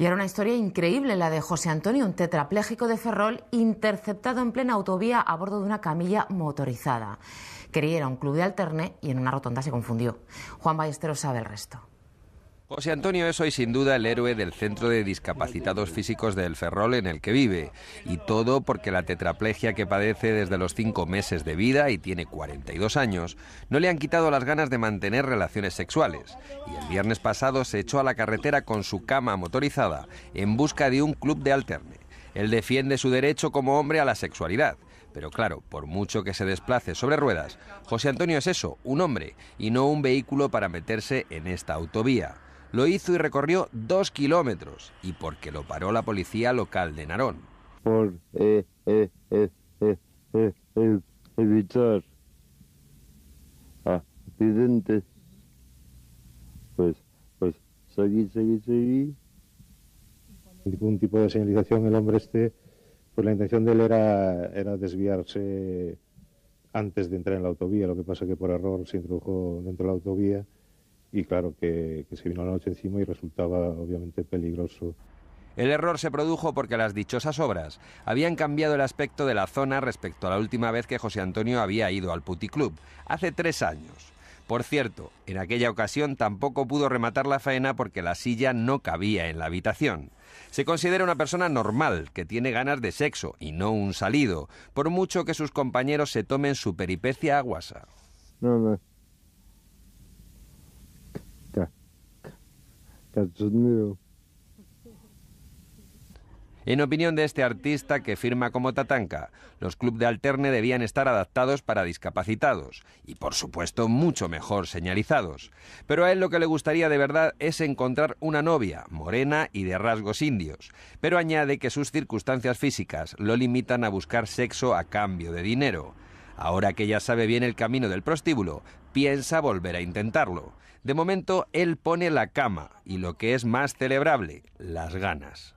Y era una historia increíble la de José Antonio, un tetrapléjico de Ferrol, interceptado en plena autovía a bordo de una camilla motorizada. Quería ir un club de alterne y en una rotonda se confundió. Juan Ballesteros sabe el resto. José Antonio es hoy sin duda el héroe del Centro de Discapacitados Físicos del Ferrol en el que vive. Y todo porque la tetraplegia que padece desde los cinco meses de vida y tiene 42 años no le han quitado las ganas de mantener relaciones sexuales. Y el viernes pasado se echó a la carretera con su cama motorizada en busca de un club de alterne. Él defiende su derecho como hombre a la sexualidad. Pero claro, por mucho que se desplace sobre ruedas, José Antonio es eso, un hombre, y no un vehículo para meterse en esta autovía. Lo hizo y recorrió dos kilómetros, y porque lo paró la policía local de Narón. Por eh, eh, eh, evitar accidentes, pues, pues, seguí, seguí, seguí. Ningún tipo de señalización, el hombre este, pues la intención de él era, era desviarse antes de entrar en la autovía, lo que pasa que por error se introdujo dentro de la autovía y claro que, se vino la noche encima y resultaba obviamente peligroso. El error se produjo porque las dichosas obras habían cambiado el aspecto de la zona respecto a la última vez que José Antonio había ido al puticlub, hace tres años. Por cierto, en aquella ocasión tampoco pudo rematar la faena porque la silla no cabía en la habitación. Se considera una persona normal, que tiene ganas de sexo y no un salido, por mucho que sus compañeros se tomen su peripecia a guasa. No, En opinión de este artista que firma como Tatanka, los clubes de alterne debían estar adaptados para discapacitados y por supuesto mucho mejor señalizados. Pero a él lo que le gustaría de verdad es encontrar una novia, morena y de rasgos indios. Pero añade que sus circunstancias físicas lo limitan a buscar sexo a cambio de dinero. Ahora que ya sabe bien el camino del prostíbulo, piensa volver a intentarlo. De momento, él pone la cama y lo que es más celebrable, las ganas.